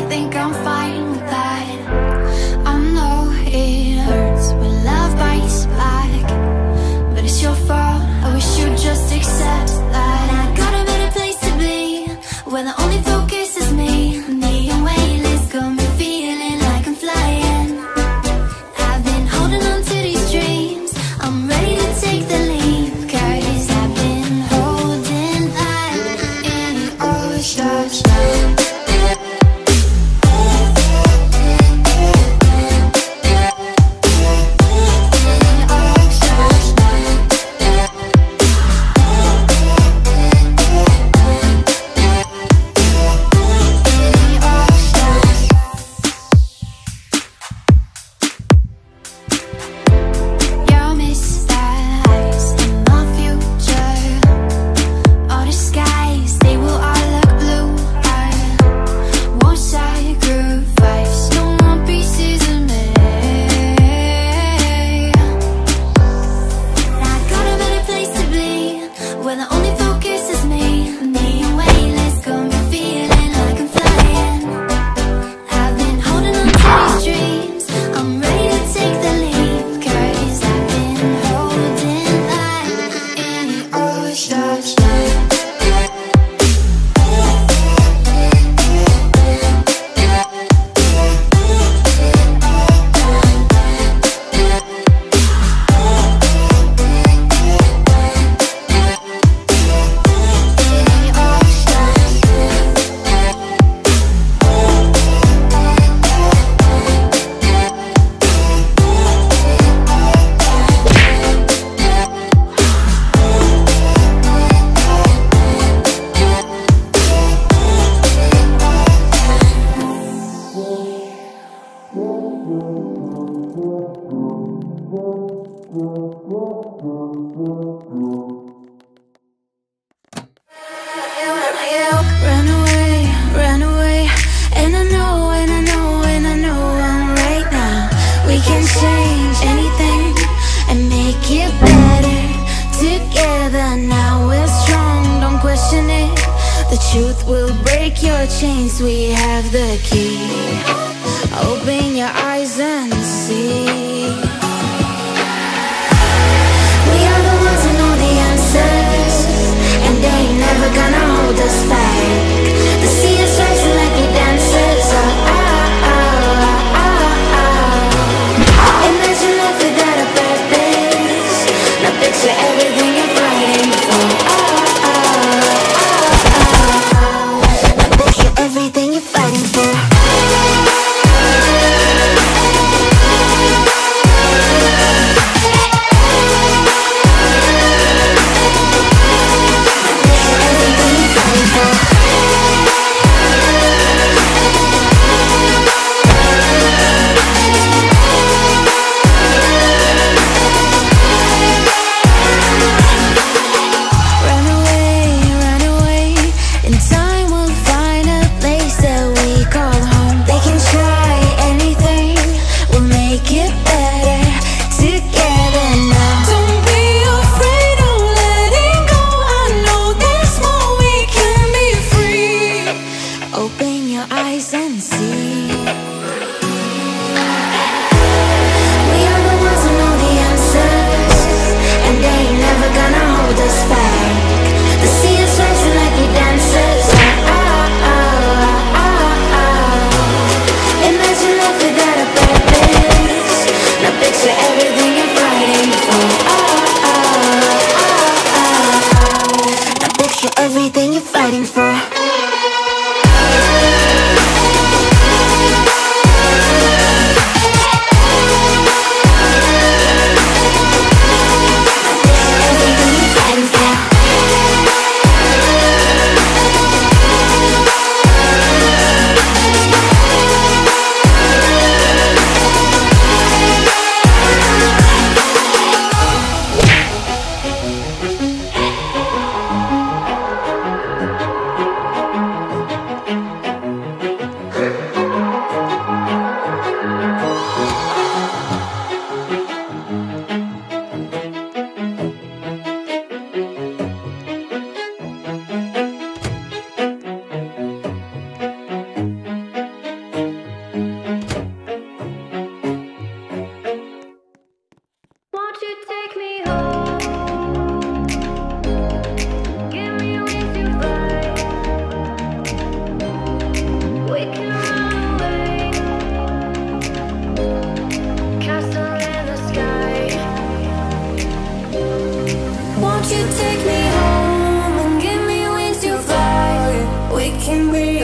think I'm fine. who kisses me. together now we're strong, don't question it. The truth will break your chains, we have the key. Open your eyes and see. We are the ones who know the answers And they ain't never gonna hold us back. can we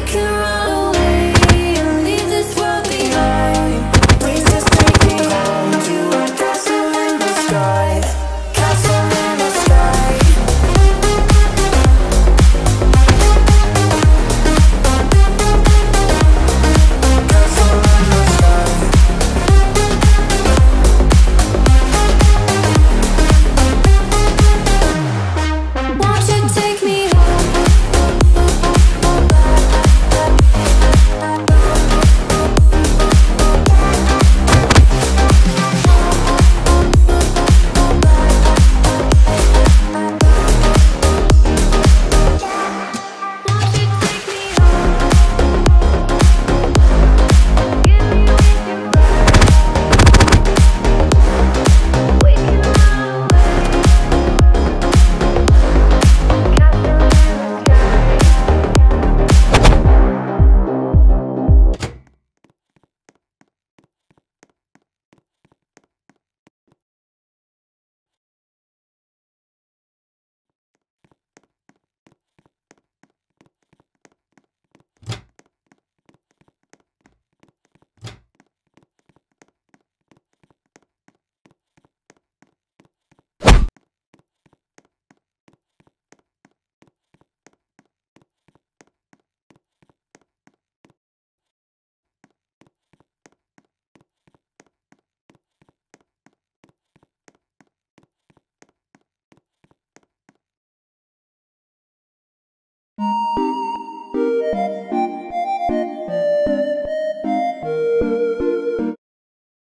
we can